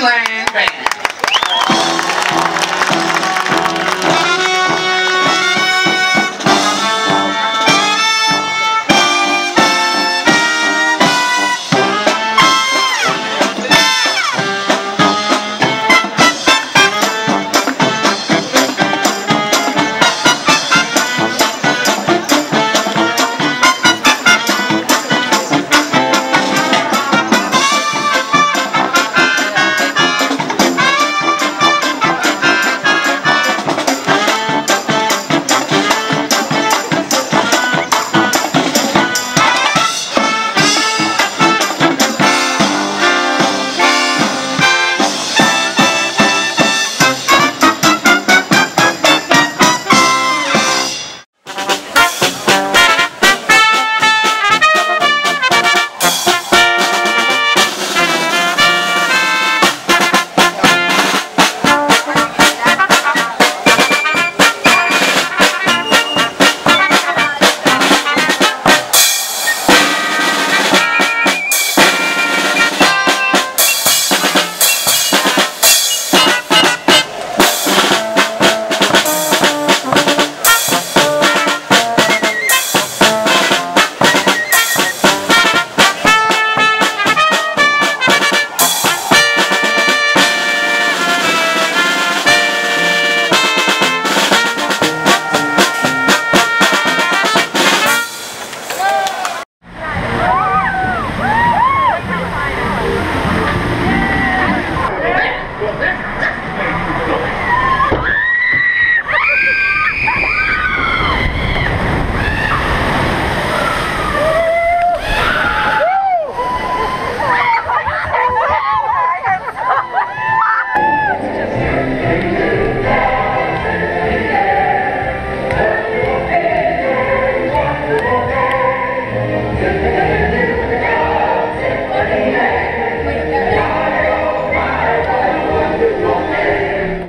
Disneyland.